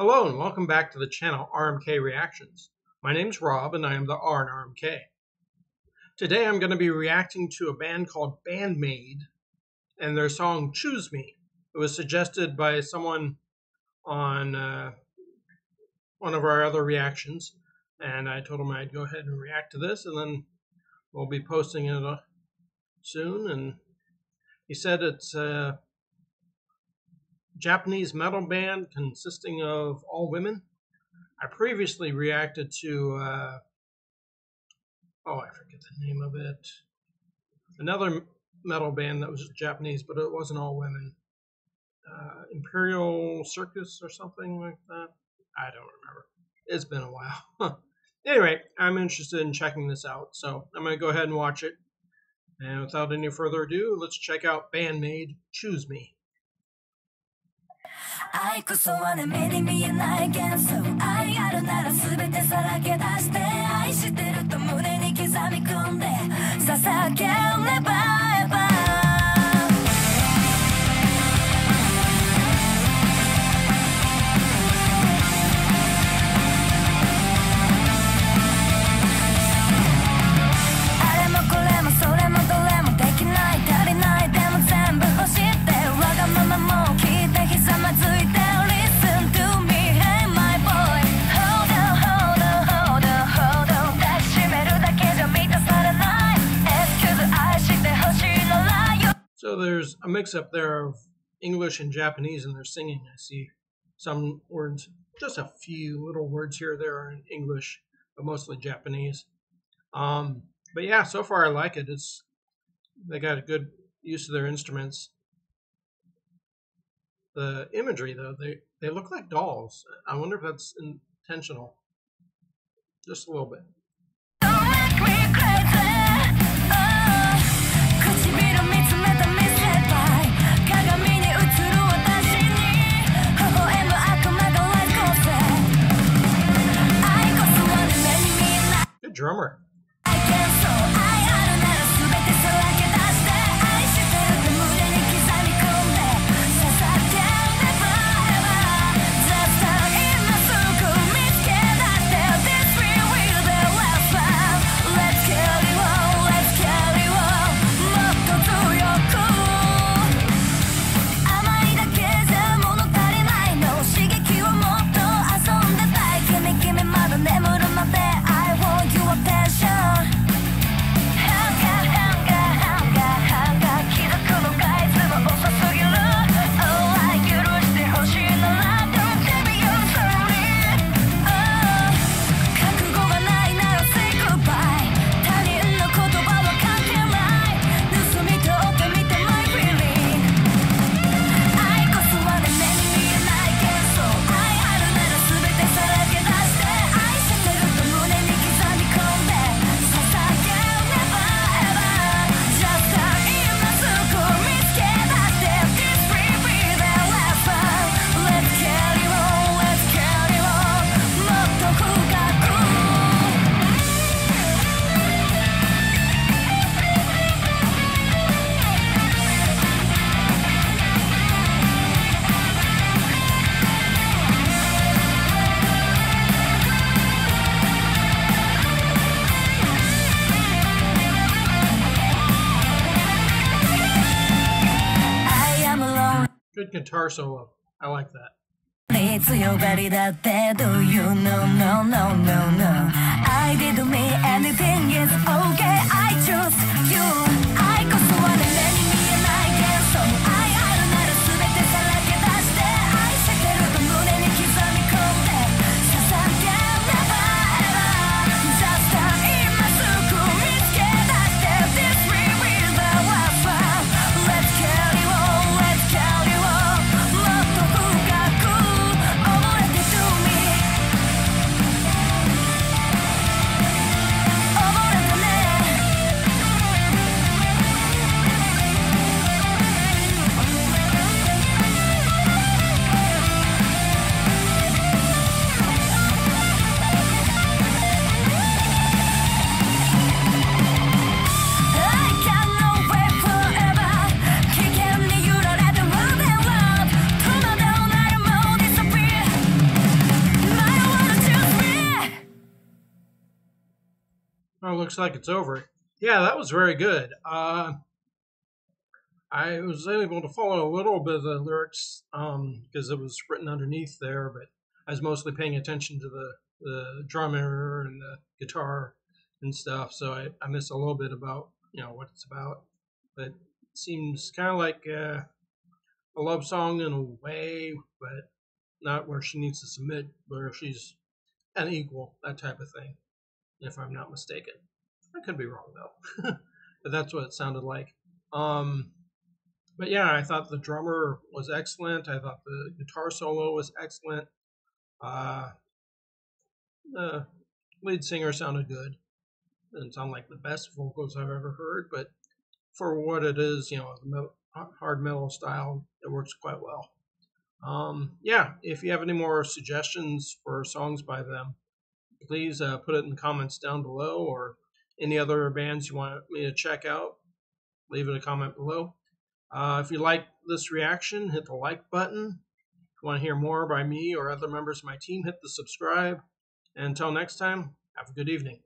Hello and welcome back to the channel RMK Reactions. My name's Rob and I am the R in RMK. Today I'm going to be reacting to a band called Band-Maid and their song Choose Me. It was suggested by someone on uh, one of our other reactions and I told him I'd go ahead and react to this and then we'll be posting it uh, soon and he said it's uh, Japanese metal band consisting of all women. I previously reacted to, uh, oh, I forget the name of it. Another metal band that was Japanese, but it wasn't all women. Uh, Imperial Circus or something like that. I don't remember. It's been a while. anyway, I'm interested in checking this out, so I'm going to go ahead and watch it. And without any further ado, let's check out Band-Maid Choose Me. 愛こそはね目に見えない幻想愛あるなら全てさらけ出して愛してると胸に刻み込んで捧げれば there's a mix up there of English and Japanese in their singing. I see some words, just a few little words here there are in English, but mostly Japanese. Um, but yeah, so far I like it. It's they got a good use of their instruments. The imagery though, they they look like dolls. I wonder if that's intentional. Just a little bit. Drummer. Good guitar solo. I like that. 強がりだって Do you know no no no no I did me anything is okay I choose you Looks like it's over. Yeah, that was very good. Uh, I was able to follow a little bit of the lyrics um because um, it was written underneath there, but I was mostly paying attention to the, the drummer and the guitar and stuff, so I, I missed a little bit about you know what it's about. But it seems kind of like uh, a love song in a way, but not where she needs to submit, where she's an equal, that type of thing, if I'm not mistaken. I could be wrong though, but that's what it sounded like. Um, but yeah, I thought the drummer was excellent. I thought the guitar solo was excellent. Uh, the lead singer sounded good. Didn't sound like the best vocals I've ever heard, but for what it is, you know, hard metal style, it works quite well. Um, yeah, if you have any more suggestions for songs by them, please uh, put it in the comments down below or any other bands you want me to check out, leave it a comment below. Uh, if you like this reaction, hit the like button. If you want to hear more by me or other members of my team, hit the subscribe. And until next time, have a good evening.